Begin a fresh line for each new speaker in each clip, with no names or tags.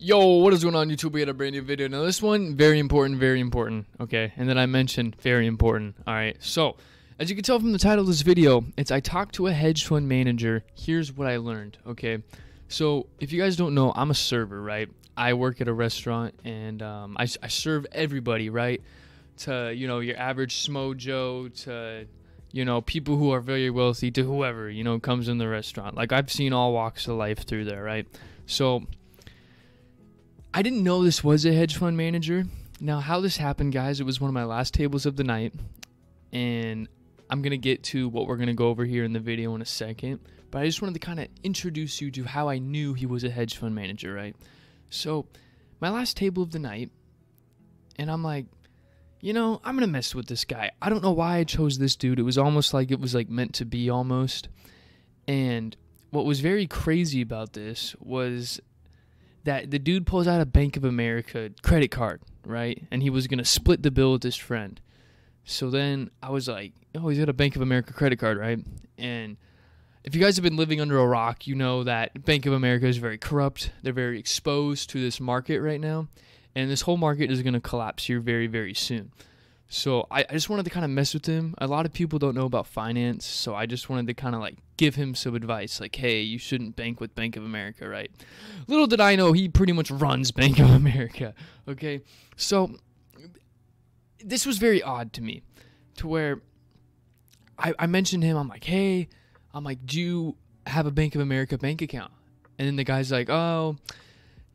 Yo, what is going on YouTube? We had a brand new video. Now this one, very important, very important, okay? And then I mentioned very important, alright? So, as you can tell from the title of this video, it's I talked to a hedge fund manager. Here's what I learned, okay? So, if you guys don't know, I'm a server, right? I work at a restaurant and um, I, I serve everybody, right? To, you know, your average Smo Joe, to, you know, people who are very wealthy, to whoever, you know, comes in the restaurant. Like, I've seen all walks of life through there, right? So, I didn't know this was a hedge fund manager. Now, how this happened, guys, it was one of my last tables of the night, and I'm going to get to what we're going to go over here in the video in a second. But I just wanted to kind of introduce you to how I knew he was a hedge fund manager, right? So, my last table of the night, and I'm like, you know, I'm going to mess with this guy. I don't know why I chose this dude. It was almost like it was like meant to be almost. And what was very crazy about this was that the dude pulls out a Bank of America credit card, right? And he was to split the bill with his friend. So then I was like, oh, he's got a Bank of America credit card, right? And if you guys have been living under a rock, you know that Bank of America is very corrupt. They're very exposed to this market right now. And this whole market is going to collapse here very, very soon. So I, I just wanted to kind of mess with him. A lot of people don't know about finance, so I just wanted to kind of like give him some advice, like, hey, you shouldn't bank with Bank of America, right? Little did I know he pretty much runs Bank of America. Okay, so this was very odd to me, to where I, I mentioned him. I'm like, hey, I'm like, do you have a Bank of America bank account? And then the guy's like, oh,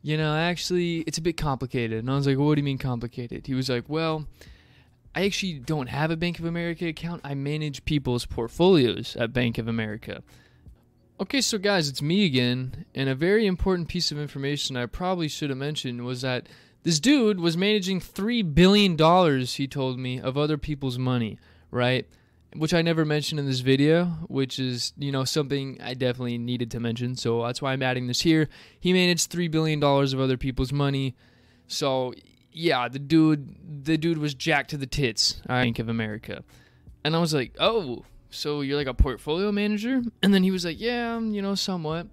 you know, actually, it's a bit complicated. And I was like, well, what do you mean complicated? He was like, well I actually don't have a Bank of America account. I manage people's portfolios at Bank of America. Okay, so guys, it's me again, and a very important piece of information I probably should have mentioned was that this dude was managing $3 billion, he told me, of other people's money, right? Which I never mentioned in this video, which is, you know, something I definitely needed to mention, so that's why I'm adding this here. He managed $3 billion of other people's money, so yeah, the dude, the dude was jacked to the tits. I Bank of America, and I was like, oh, so you're like a portfolio manager? And then he was like, yeah, you know, somewhat.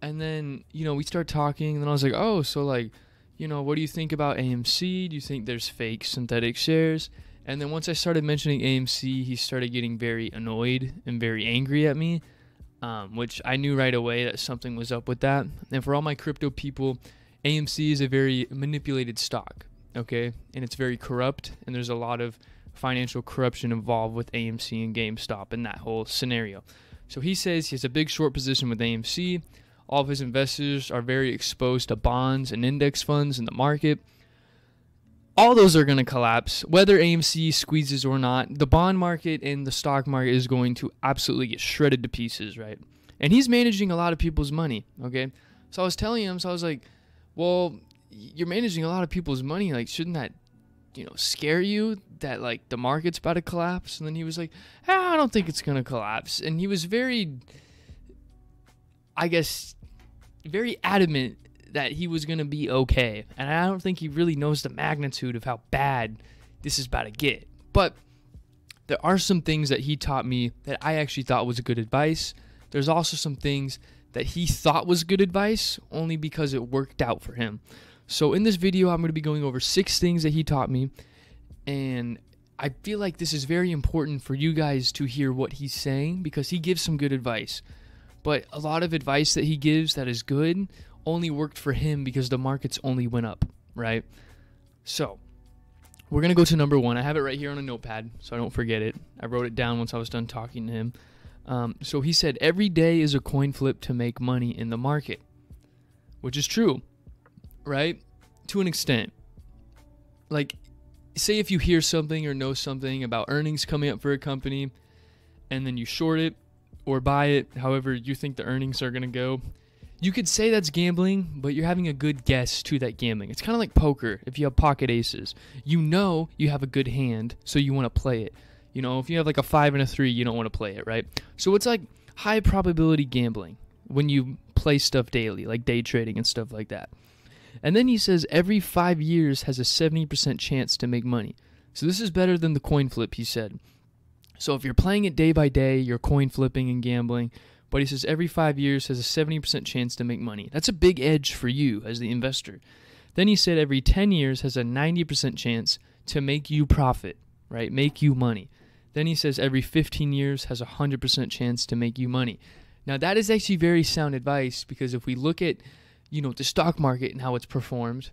And then you know we start talking, and then I was like, oh, so like, you know, what do you think about AMC? Do you think there's fake synthetic shares? And then once I started mentioning AMC, he started getting very annoyed and very angry at me, um, which I knew right away that something was up with that. And for all my crypto people AMC is a very manipulated stock, okay? And it's very corrupt, and there's a lot of financial corruption involved with AMC and GameStop in that whole scenario. So he says he has a big short position with AMC. All of his investors are very exposed to bonds and index funds in the market. All those are going to collapse, whether AMC squeezes or not. The bond market and the stock market is going to absolutely get shredded to pieces, right? And he's managing a lot of people's money, okay? So I was telling him, so I was like, well, you're managing a lot of people's money. Like, shouldn't that, you know, scare you that like the market's about to collapse? And then he was like, ah, I don't think it's gonna collapse. And he was very, I guess, very adamant that he was gonna be okay. And I don't think he really knows the magnitude of how bad this is about to get. But there are some things that he taught me that I actually thought was good advice. There's also some things that he thought was good advice only because it worked out for him. So in this video, I'm going to be going over six things that he taught me, and I feel like this is very important for you guys to hear what he's saying because he gives some good advice. But a lot of advice that he gives that is good only worked for him because the markets only went up, right? So, we're going to go to number one. I have it right here on a notepad so I don't forget it. I wrote it down once I was done talking to him. Um, so he said, every day is a coin flip to make money in the market, which is true, right? To an extent. Like, say if you hear something or know something about earnings coming up for a company, and then you short it or buy it, however you think the earnings are going to go, you could say that's gambling, but you're having a good guess to that gambling. It's kind of like poker if you have pocket aces. You know you have a good hand, so you want to play it. You know, if you have like a five and a three, you don't want to play it, right? So it's like high probability gambling when you play stuff daily, like day trading and stuff like that. And then he says every five years has a 70% chance to make money. So this is better than the coin flip, he said. So if you're playing it day by day, you're coin flipping and gambling, but he says every five years has a 70% chance to make money. That's a big edge for you as the investor. Then he said every 10 years has a 90% chance to make you profit, right? Make you money. Then he says every 15 years has a 100% chance to make you money. Now that is actually very sound advice because if we look at, you know, the stock market and how it's performed,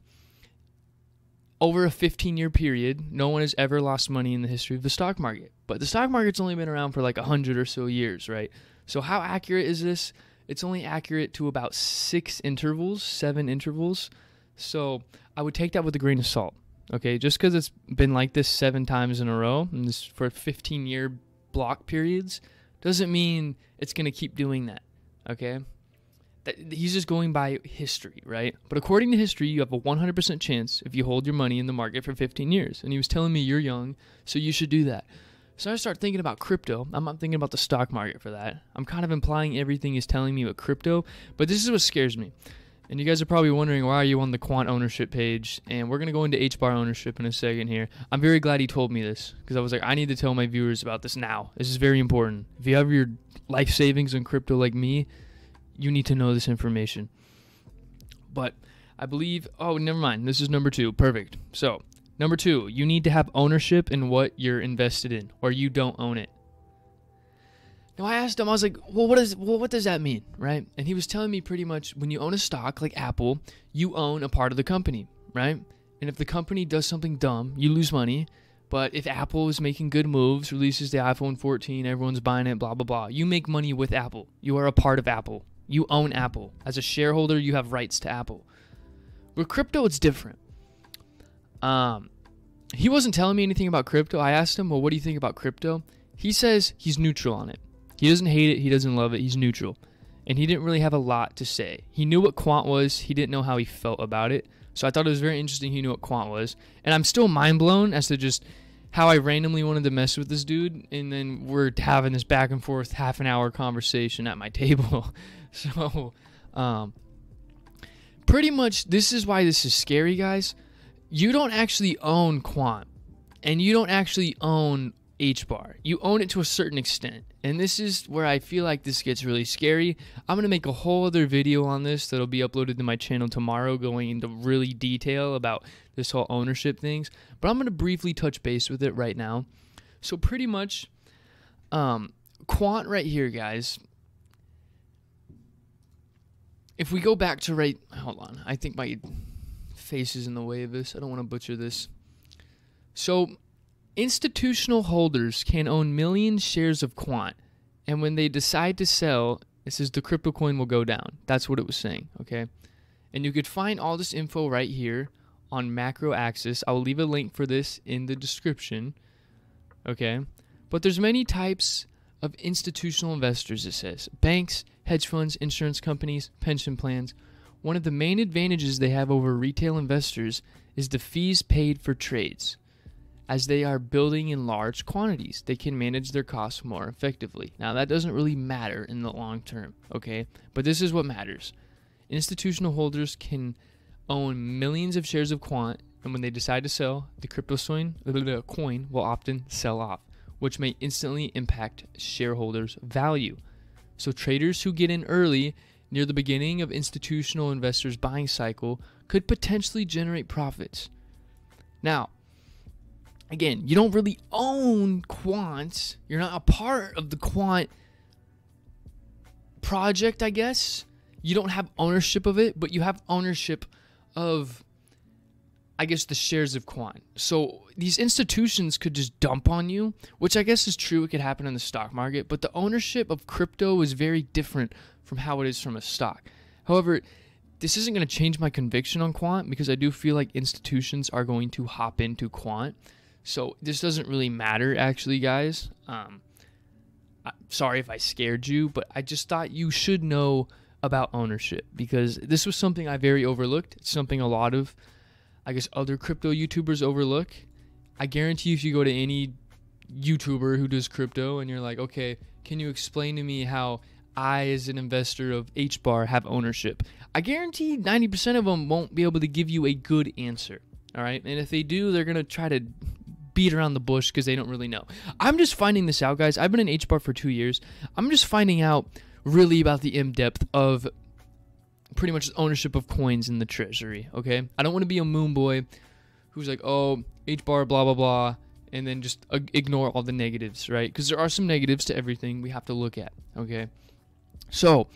over a 15 year period, no one has ever lost money in the history of the stock market. But the stock market's only been around for like 100 or so years, right? So, how accurate is this? It's only accurate to about six intervals, seven intervals. So, I would take that with a grain of salt, okay? Just because it's been like this seven times in a row, and this for 15 year block periods, doesn't mean it's going to keep doing that, okay? That, he's just going by history, right? But according to history, you have a 100% chance if you hold your money in the market for 15 years. And he was telling me you're young, so you should do that. So I start thinking about crypto. I'm not thinking about the stock market for that. I'm kind of implying everything he's telling me about crypto, but this is what scares me. And you guys are probably wondering why are you on the quant ownership page? And we're gonna go into HBAR ownership in a second here. I'm very glad he told me this because I was like, I need to tell my viewers about this now. This is very important. If you have your life savings in crypto like me, you need to know this information. But I believe, oh, never mind. This is number two. Perfect. So, number two, you need to have ownership in what you're invested in, or you don't own it. Now I asked him, I was like, well, what is, well, what does that mean, right? And he was telling me pretty much when you own a stock like Apple, you own a part of the company, right? And if the company does something dumb, you lose money. But if Apple is making good moves, releases the iPhone 14, everyone's buying it, blah blah blah, you make money with Apple. You are a part of Apple, you own Apple. As a shareholder, you have rights to Apple. With crypto, it's different. Um, he wasn't telling me anything about crypto. I asked him, well, what do you think about crypto? He says he's neutral on it. He doesn't hate it, he doesn't love it, he's neutral. And he didn't really have a lot to say. He knew what quant was, he didn't know how he felt about it. So I thought it was very interesting he knew what quant was. And I'm still mind blown as to just how I randomly wanted to mess with this dude. And then we're having this back and forth half an hour conversation at my table. So, um, pretty much this is why this is scary, guys. You don't actually own Quant, and you don't actually own HBAR. You own it to a certain extent. And this is where I feel like this gets really scary. I'm going to make a whole other video on this that'll be uploaded to my channel tomorrow going into really detail about this whole ownership things. But I'm going to briefly touch base with it right now. So pretty much um quant right here, guys, if we go back to right, hold on. I think my face is in the way of this. I don't want to butcher this. So, institutional holders can own million shares of Quant, and when they decide to sell, it says the crypto coin will go down. That's what it was saying, okay? And you could find all this info right here on Macroaxis. I will leave a link for this in the description, okay? But there's many types of institutional investors, it says. Banks, hedge funds, insurance companies, pension plans. One of the main advantages they have over retail investors is the fees paid for trades. As they are building in large quantities, they can manage their costs more effectively. Now, that doesn't really matter in the long term, okay? But this is what matters. Institutional holders can own millions of shares of quant, and when they decide to sell, the crypto coin, will often sell off, which may instantly impact shareholders' value. So traders who get in early near the beginning of institutional investors' buying cycle could potentially generate profits. Now, again, you don't really own quants. You're not a part of the quant project, I guess. You don't have ownership of it, but you have ownership of I guess the shares of Quant. So these institutions could just dump on you, which I guess is true. It could happen in the stock market, but the ownership of crypto is very different from how it is from a stock. However, this isn't going to change my conviction on Quant because I do feel like institutions are going to hop into Quant. So this doesn't really matter, actually, guys. Um, I, sorry if I scared you, but I just thought you should know about ownership because this was something I very overlooked. It's something a lot of I guess other crypto YouTubers overlook. I guarantee you, if you go to any YouTuber who does crypto and you're like, okay, can you explain to me how I, as an investor of HBAR, have ownership? I guarantee 90% of them won't be able to give you a good answer. All right. And if they do, they're going to try to beat around the bush because they don't really know. I'm just finding this out, guys. I've been in HBAR for two years. I'm just finding out really about the in depth of pretty much ownership of coins in the treasury. Okay, I don't want to be a moon boy who's like, oh, HBAR, blah blah blah, and then just ignore all the negatives, right? Because there are some negatives to everything we have to look at. Okay, so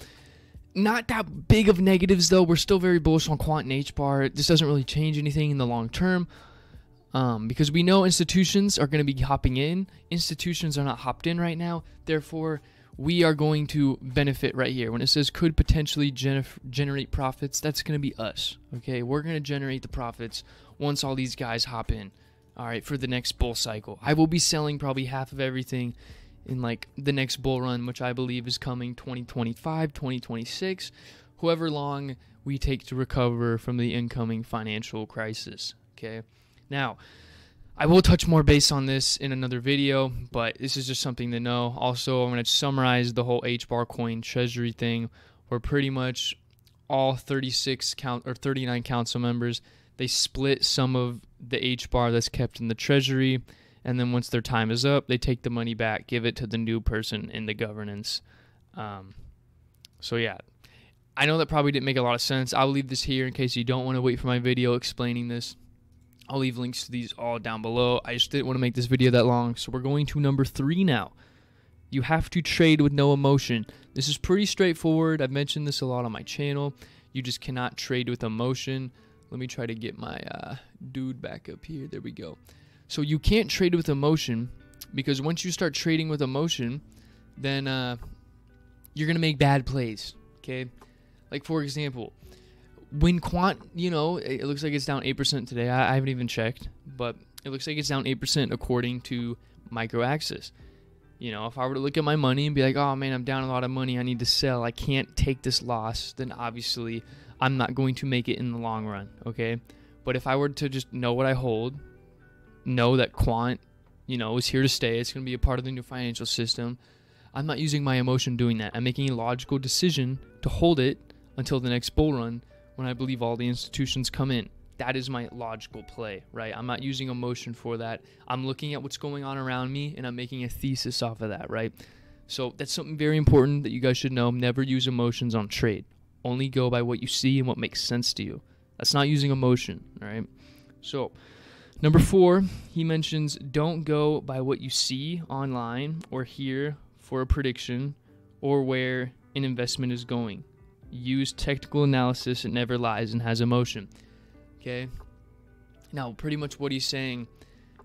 not that big of negatives though. We're still very bullish on quant and HBAR. This doesn't really change anything in the long term. Um, because we know institutions are going to be hopping in. Institutions are not hopped in right now. Therefore, we are going to benefit right here. When it says could potentially generate profits, that's going to be us. Okay, we're going to generate the profits once all these guys hop in. All right, for the next bull cycle. I will be selling probably half of everything in like the next bull run, which I believe is coming 2025, 2026, whoever long we take to recover from the incoming financial crisis. Okay, now I will touch more base on this in another video, but this is just something to know. Also, I'm going to summarize the whole HBAR coin treasury thing, where pretty much all 36 count or 39 council members they split some of the HBAR that's kept in the treasury, and then once their time is up, they take the money back, give it to the new person in the governance. Um, so yeah, I know that probably didn't make a lot of sense. I'll leave this here in case you don't want to wait for my video explaining this. I'll leave links to these all down below. I just didn't want to make this video that long, so we're going to number three now. You have to trade with no emotion. This is pretty straightforward. I've mentioned this a lot on my channel. You just cannot trade with emotion. Let me try to get my uh, dude back up here. There we go. So you can't trade with emotion because once you start trading with emotion, then uh, you're going to make bad plays. Okay? Like, for example, when quant, you know, it looks like it's down 8% today. I, I haven't even checked, but it looks like it's down 8% according to MicroAxis. You know, if I were to look at my money and be like, oh man, I'm down a lot of money, I need to sell, I can't take this loss, then obviously I'm not going to make it in the long run, okay? But if I were to just know what I hold, know that quant, you know, is here to stay, it's going to be a part of the new financial system, I'm not using my emotion doing that. I'm making a logical decision to hold it until the next bull run when I believe all the institutions come in. That is my logical play, right? I'm not using emotion for that. I'm looking at what's going on around me and I'm making a thesis off of that, right? So that's something very important that you guys should know. Never use emotions on trade. Only go by what you see and what makes sense to you. That's not using emotion, all right? So, number four, he mentions don't go by what you see online or hear for a prediction or where an investment is going use technical analysis. It never lies and has emotion. Okay? Now, pretty much what he's saying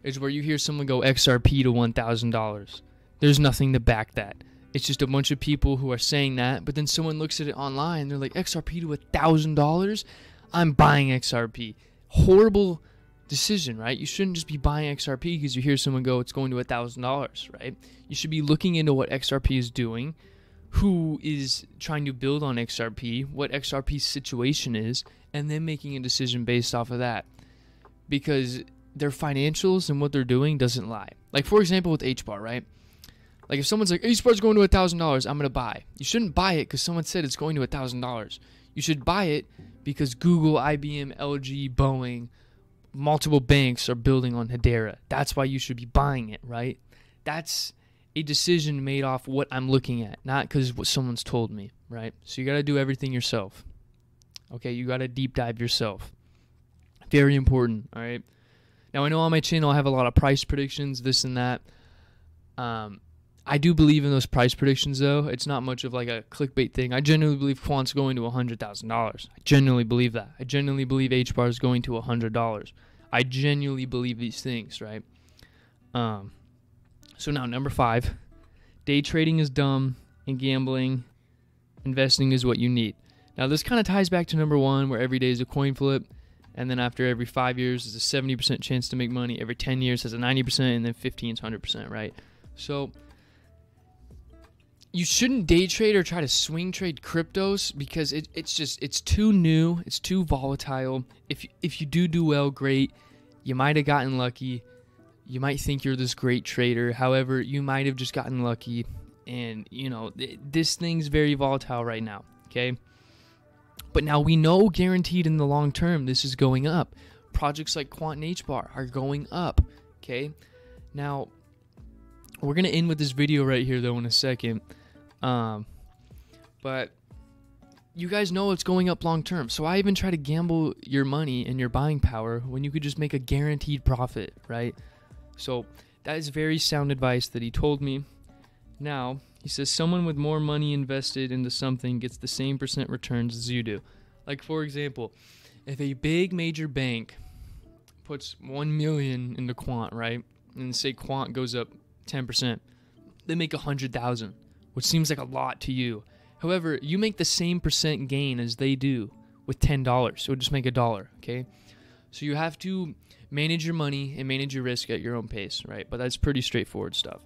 is where you hear someone go XRP to $1,000. There's nothing to back that. It's just a bunch of people who are saying that, but then someone looks at it online, they're like, XRP to $1,000? I'm buying XRP. Horrible decision, right? You shouldn't just be buying XRP because you hear someone go, it's going to $1,000, right? You should be looking into what XRP is doing who is trying to build on XRP, what XRP's situation is, and then making a decision based off of that. Because their financials and what they're doing doesn't lie. Like for example with HBAR, right? Like if someone's like HBAR's going to a thousand dollars, I'm gonna buy. You shouldn't buy it because someone said it's going to a thousand dollars. You should buy it because Google, IBM, LG, Boeing, multiple banks are building on Hedera. That's why you should be buying it, right? That's a decision made off what I'm looking at, not because what someone's told me, right? So you got to do everything yourself. Okay, you got to deep dive yourself. Very important, all right? Now, I know on my channel I have a lot of price predictions, this and that. Um, I do believe in those price predictions, though. It's not much of like a clickbait thing. I genuinely believe Quant's going to $100,000. I genuinely believe that. I genuinely believe HBAR is going to $100. I genuinely believe these things, right? Um, so now number five, day trading is dumb and gambling, investing is what you need. Now this kind of ties back to number one, where every day is a coin flip, and then after every five years is a 70% chance to make money. Every 10 years has a 90%, and then 15 is 100%, right? So you shouldn't day trade or try to swing trade cryptos because it, it's just it's too new, it's too volatile. If you, if you do do well, great. You might have gotten lucky you might think you're this great trader. However, you might have just gotten lucky. And, you know, th- this thing's very volatile right now. Okay. But now we know guaranteed in the long term this is going up. Projects like Quant and HBAR are going up. Okay. Now, we're going to end with this video right here, though, in a second. Um, But you guys know it's going up long term. So I even try to gamble your money and your buying power when you could just make a guaranteed profit, right? So that is very sound advice that he told me. Now, he says someone with more money invested into something gets the same percent returns as you do. Like for example, if a big major bank puts 1 million into quant, right? And say quant goes up 10%, they make 100,000, which seems like a lot to you. However, you make the same percent gain as they do with $10. So just make a dollar, okay? So you have to manage your money and manage your risk at your own pace, right? But that's pretty straightforward stuff.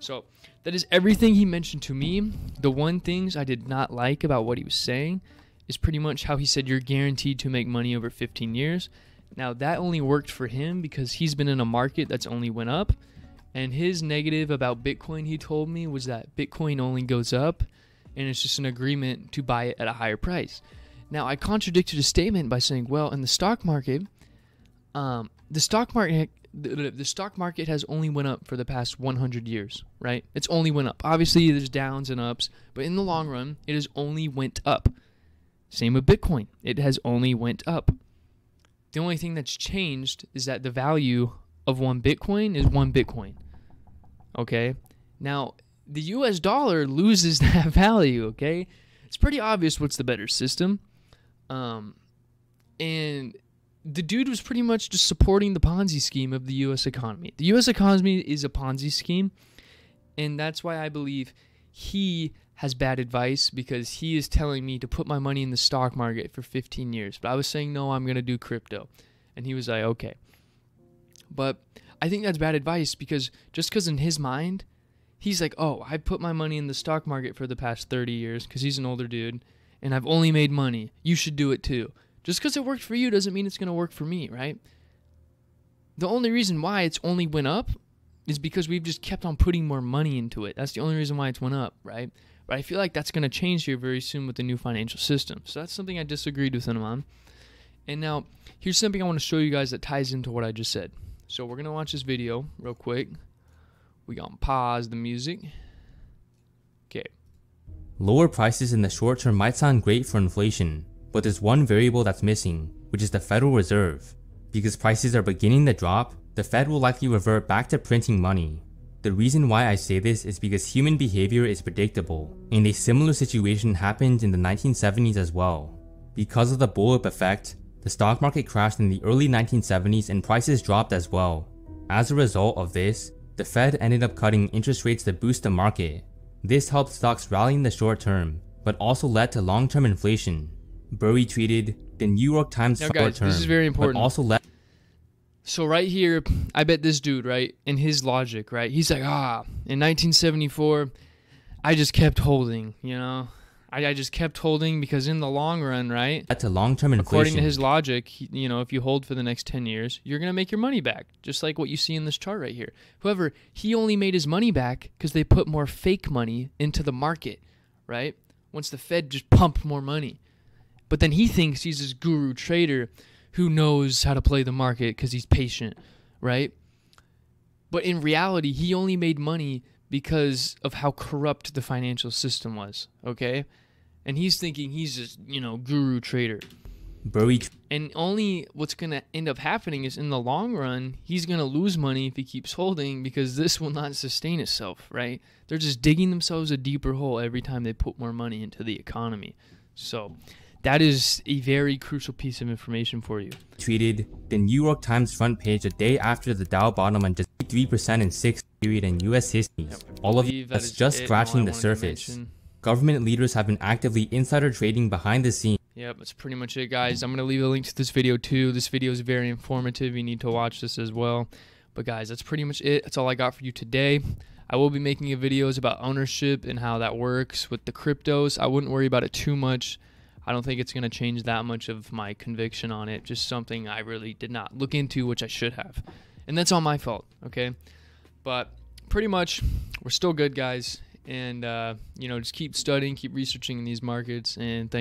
So that is everything he mentioned to me. The one things I did not like about what he was saying is pretty much how he said you're guaranteed to make money over 15 years. Now that only worked for him because he's been in a market that's only went up. And his negative about Bitcoin he told me was that Bitcoin only goes up and it's just an agreement to buy it at a higher price. Now I contradicted his statement by saying, well, in the stock market, um, the stock market the, stock market has only went up for the past 100 years, right? It's only went up. Obviously, there's downs and ups, but in the long run, it has only went up. Same with Bitcoin. It has only went up. The only thing that's changed is that the value of one Bitcoin is one Bitcoin. Okay? Now, the US dollar loses that value, okay? It's pretty obvious what's the better system. Um, and the dude was pretty much just supporting the Ponzi scheme of the US economy. The US economy is a Ponzi scheme, and that's why I believe he has bad advice because he is telling me to put my money in the stock market for 15 years. But I was saying, no, I'm going to do crypto. And he was like, okay. But I think that's bad advice because just because in his mind, he's like, oh, I put my money in the stock market for the past 30 years because he's an older dude and I've only made money. You should do it too. Just because it worked for you doesn't mean it's going to work for me, right? The only reason why it's only went up is because we've just kept on putting more money into it. That's the only reason why it's went up, right? But I feel like that's going to change here very soon with the new financial system. So that's something I disagreed with him on. And now, here's something I want to show you guys that ties into what I just said. So we're going to watch this video real quick. We going to pause the music. Okay.
Lower prices in the short term might sound great for inflation, but there's one variable that's missing, which is the Federal Reserve. Because prices are beginning to drop, the Fed will likely revert back to printing money. The reason why I say this is because human behavior is predictable, and a similar situation happened in the 1970s as well. Because of the bullwhip effect, the stock market crashed in the early 1970s and prices dropped as well. As a result of this, the Fed ended up cutting interest rates to boost the market. This helped stocks rally in the short term, but also led to long-term inflation. Burry tweeted, the New York Times
now guys,
term,
this is very important.
also led
so right here, I bet this dude, right, in his logic, right, he's like, ah, in 1974, I just kept holding, you know, I, I just kept holding because in the long run, right,
that's a long-term inflation.
According to his logic, he, you know, if you hold for the next 10 years, you're gonna make your money back, just like what you see in this chart right here. However, he only made his money back because they put more fake money into the market, right? Once the Fed just pumped more money. But then he thinks he's this guru trader who knows how to play the market because he's patient, right? But in reality, he only made money because of how corrupt the financial system was, okay? And he's thinking he's just, you know, guru trader.
Burry.
And only what's going to end up happening is in the long run, he's going to lose money if he keeps holding because this will not sustain itself, right? They're just digging themselves a deeper hole every time they put more money into the economy. So, that is a very crucial piece of information for you.
Tweeted the New York Times front page a day after the Dow bottom on just 3% in six period in US history. Yep, All of that's just scratching the surface. Government leaders have been actively insider trading behind the scenes.
Yep, that's pretty much it, guys. I'm going to leave a link to this video too. This video is very informative. You need to watch this as well. But guys, that's pretty much it. That's all I got for you today. I will be making videos about ownership and how that works with the cryptos. I wouldn't worry about it too much. I don't think it's going to change that much of my conviction on it. Just something I really did not look into, which I should have. And that's all my fault, okay? But pretty much, we're still good, guys. And, uh, you know, just keep studying, keep researching in these markets. And thank